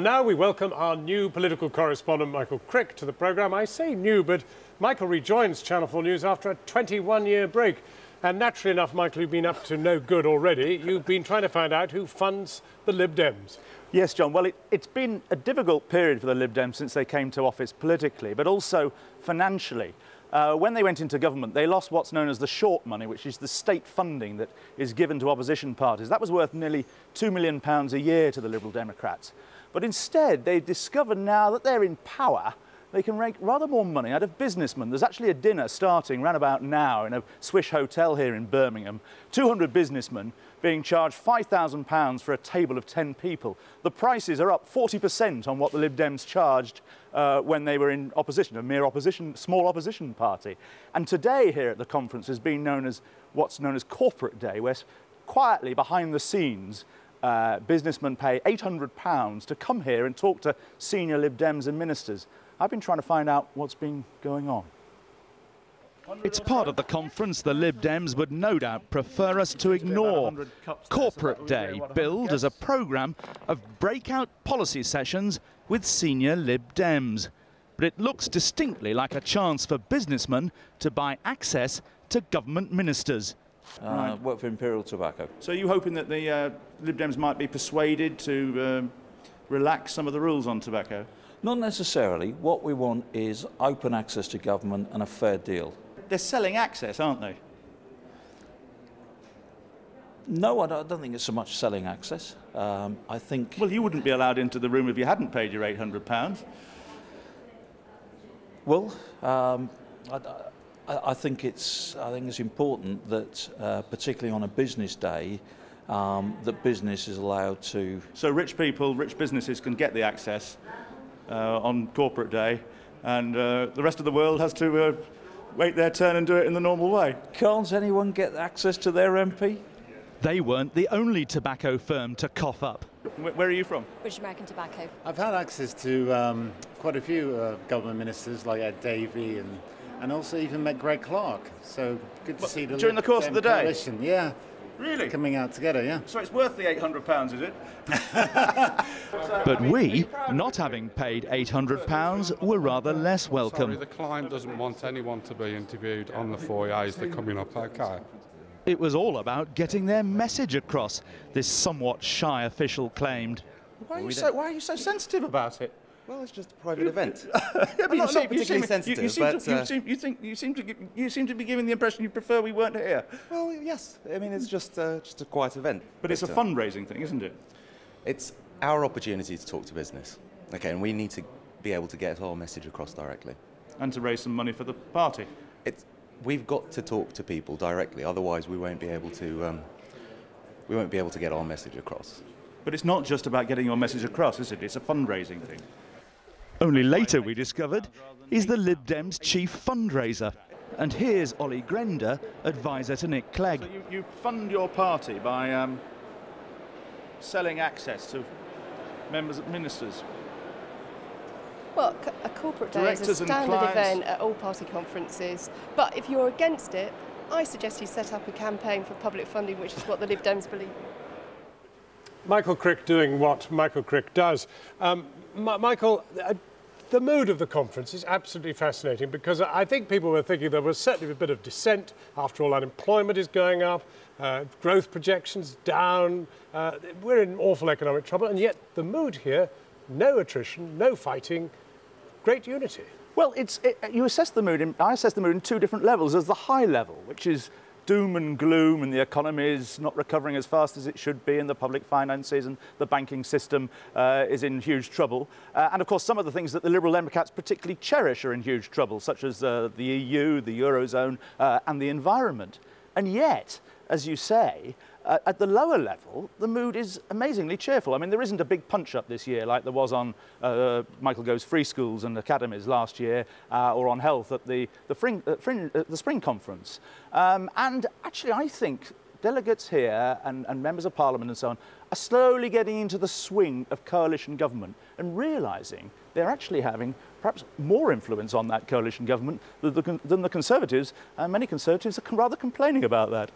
Now we welcome our new political correspondent, Michael Crick, to the programme. I say new, but Michael rejoins Channel 4 News after a 21 year break. And naturally enough, Michael, you've been up to no good already. You've been trying to find out who funds the Lib Dems. Yes, John. Well, it, has been a difficult period for the Lib Dems since they came to office politically, but also financially. Uh, when they went into government, they lost what's known as the short money, which is the state funding that is given to opposition parties. That was worth nearly £2 million a year to the Liberal Democrats. But instead, they discover now that they're in power, they can rake rather more money out of businessmen. There's actually a dinner starting round about now in a Swish hotel here in Birmingham. 200 businessmen being charged £5,000 for a table of 10 people. The prices are up 40% on what the Lib Dems charged uh, when they were in opposition, a mere opposition, small opposition party. And today here at the conference has been known as what's known as Corporate Day, where quietly behind the scenes uh, businessmen pay £800 to come here and talk to senior Lib Dems and ministers. I've been trying to find out what's been going on. It's part of the conference the Lib Dems would no doubt prefer us to ignore. Corporate Day, billed as a programme of breakout policy sessions with senior Lib Dems. But it looks distinctly like a chance for businessmen to buy access to government ministers. Uh, right. Work for Imperial Tobacco. So are you hoping that the uh, Lib Dems might be persuaded to um, relax some of the rules on tobacco? Not necessarily. What we want is open access to government and a fair deal. They're selling access, aren't they? No, I don't think it's so much selling access. Um, I think. Well, you wouldn't be allowed into the room if you hadn't paid your £800. Well, um, I, I, think it's I think it's important that, uh, particularly on a business day, um, that business is allowed to. So rich people, rich businesses can get the access uh, on corporate day, and uh, the rest of the world has to uh, wait their turn and do it in the normal way. Can't anyone get access to their MP? They weren't the only tobacco firm to cough up. Where are you from? British American Tobacco. I've had access to um, quite a few uh, government ministers like Ed Davey and and also even met Greg Clark. So good to see the during the course of the day. Coalition. Yeah. Really? Coming out together, yeah. So it's worth the £800, is it? but we, not having paid £800, were rather less welcome. Sorry, the client doesn't want anyone to be interviewed on the foyers. They're coming up, okay. It was all about getting their message across, this somewhat shy official claimed. Why are you so, why are you so sensitive about it? Well, it's just a private you, event. yeah, but not, not particularly seem, sensitive. You, seem but, to, uh, seem, you, think, you, seem to, you seem to be giving the impression you prefer we weren't here. Well, yes. I mean, it's just, uh, just a quiet event. But it's a fundraising thing, isn't it? It's our opportunity to talk to business. Okay, and we need to be able to get our message across directly. And to raise some money for the party. It's, we've got to talk to people directly, otherwise we won't be able to, um, we won't be able to get our message across. But it's not just about getting your message across, is it? It's a fundraising thing. Only later we discovered he's the Lib Dems chief fundraiser. And here's Olly Grender, advisor to Nick Clegg. So you, you fund your party by um, selling access to members, and ministers. Well, a corporate day is a standard event at all party conferences. But if you're against it, I suggest you set up a campaign for public funding, which is what the Lib Dems believe. Michael Crick doing what Michael Crick does. Um, Michael, uh, the mood of the conference is absolutely fascinating because I think people were thinking there was certainly a bit of dissent. After all, unemployment is going up, uh, growth projections down. Uh, we're in awful economic trouble, and yet the mood here no attrition, no fighting, great unity. Well, it's, it, you assess the mood, in, I assess the mood in two different levels. There's the high level, which is doom and gloom and the economy is not recovering as fast as it should be and the public finances and the banking system uh, is in huge trouble. Uh, and of course, some of the things that the Liberal Democrats particularly cherish are in huge trouble, such as uh, the EU, the Eurozone uh, and the environment. And yet, as you say, at the lower level, the mood is amazingly cheerful. I mean, there isn't a big punch-up this year like there was on uh, Michael Gove's free schools and academies last year uh, or on health at the, the, fring, uh, fring, uh, the spring conference. Um, and actually, I think delegates here and, and members of parliament and so on are slowly getting into the swing of coalition government and realising they're actually having perhaps more influence on that coalition government than the, than the Conservatives, and many Conservatives are rather complaining about that.